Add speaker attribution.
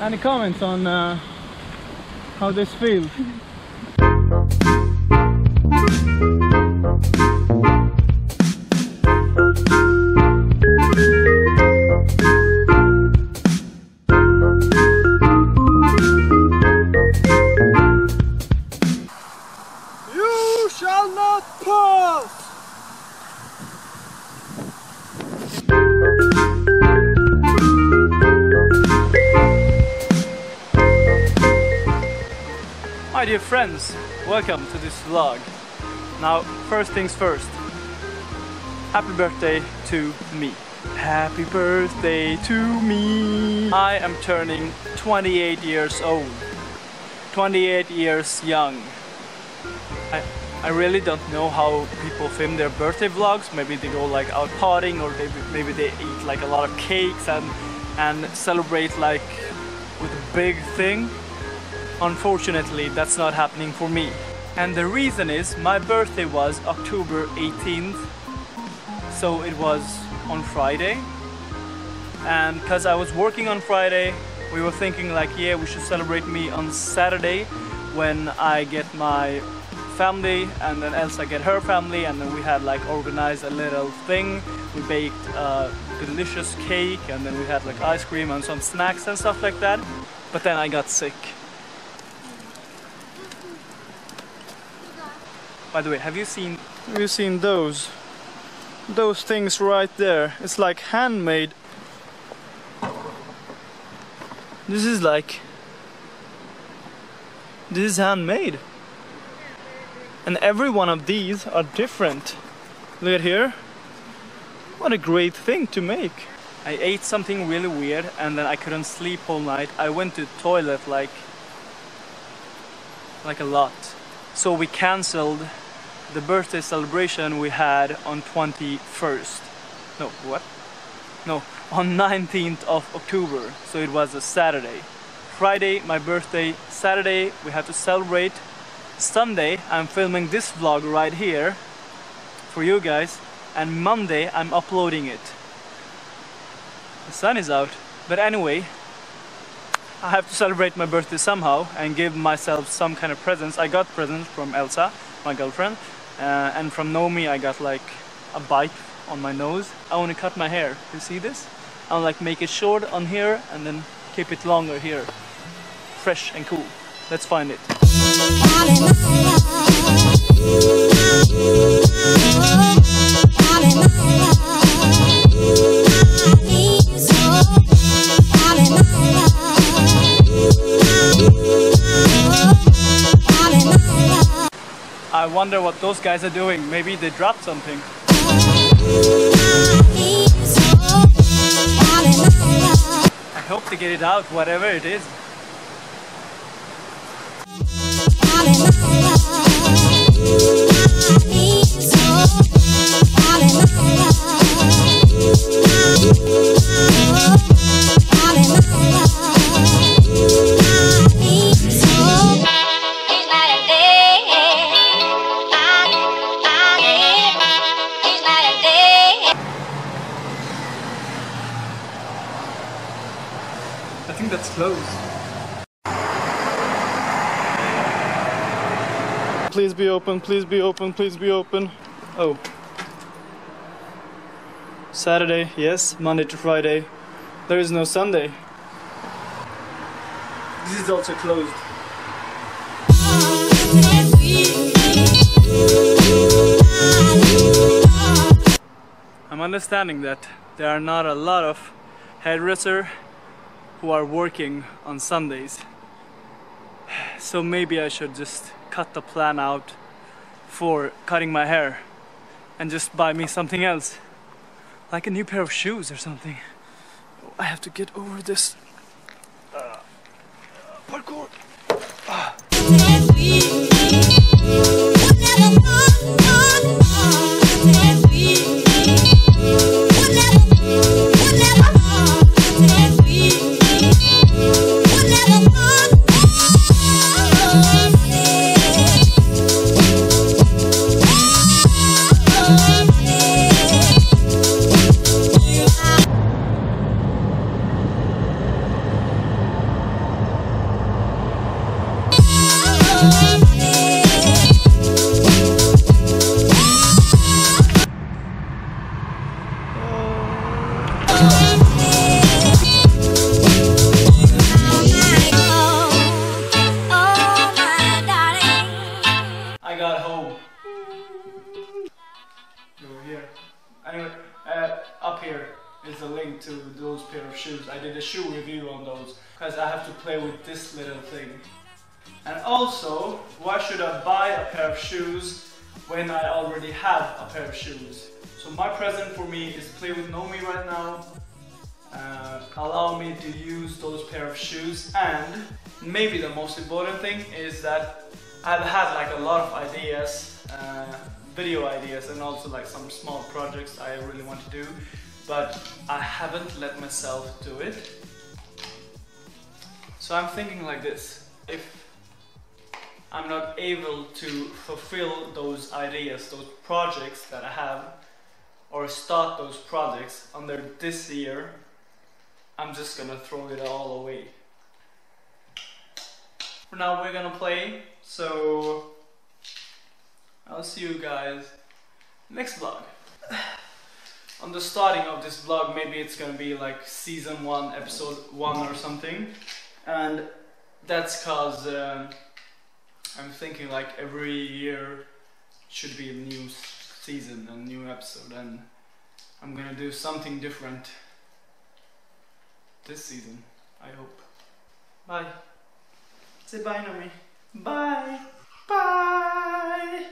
Speaker 1: Any comments on uh, how this feels?
Speaker 2: You shall not pass!
Speaker 1: Hi dear friends, welcome to this vlog. Now, first things first. Happy birthday to me. Happy birthday to me. I am turning 28 years old. 28 years young. I, I really don't know how people film their birthday vlogs. Maybe they go like out partying or they, maybe they eat like a lot of cakes and, and celebrate like with a big thing. Unfortunately, that's not happening for me. And the reason is my birthday was October 18th, so it was on Friday. And because I was working on Friday, we were thinking like, yeah, we should celebrate me on Saturday when I get my family and then Elsa get her family and then we had like organized a little thing. We baked a delicious cake and then we had like ice cream and some snacks and stuff like that. But then I got sick. By the way, have you seen have you seen those those things right there? It's like handmade. This is like this is handmade. And every one of these are different. Look at here. What a great thing to make. I ate something really weird and then I couldn't sleep all night. I went to toilet like like a lot. So we cancelled the birthday celebration we had on 21st. No, what? No, on 19th of October. So it was a Saturday. Friday, my birthday. Saturday, we had to celebrate. Sunday, I'm filming this vlog right here for you guys. And Monday, I'm uploading it. The sun is out. But anyway, I have to celebrate my birthday somehow and give myself some kind of presents. I got presents from Elsa, my girlfriend, uh, and from Nomi I got like a bite on my nose. I want to cut my hair. You see this? I'll like make it short on here and then keep it longer here. Fresh and cool. Let's find it. Wonder what those guys are doing. Maybe they dropped something. I hope to get it out, whatever it is. Think that's closed. Please be open, please be open, please be open. Oh. Saturday, yes. Monday to Friday. There is no Sunday. This is also closed. I'm understanding that there are not a lot of hairdresser who are working on Sundays. So maybe I should just cut the plan out for cutting my hair and just buy me something else. Like a new pair of shoes or something. I have to get over this. Uh, parkour. Anyway, uh, up here is a link to those pair of shoes. I did a shoe review on those because I have to play with this little thing. And also, why should I buy a pair of shoes when I already have a pair of shoes? So my present for me is play with Nomi right now. Uh, allow me to use those pair of shoes and maybe the most important thing is that I've had like a lot of ideas, uh, video ideas and also like some small projects I really want to do but I haven't let myself do it. So I'm thinking like this, if I'm not able to fulfill those ideas, those projects that I have, or start those projects under this year, I'm just gonna throw it all away. For now we're gonna play, so I'll see you guys next vlog on the starting of this vlog, maybe it's gonna be like season one, episode one or something. And that's cause uh, I'm thinking like every year should be a new season, a new episode, and I'm gonna do something different this season, I hope. Bye. Say bye, Nomi. Bye. Bye.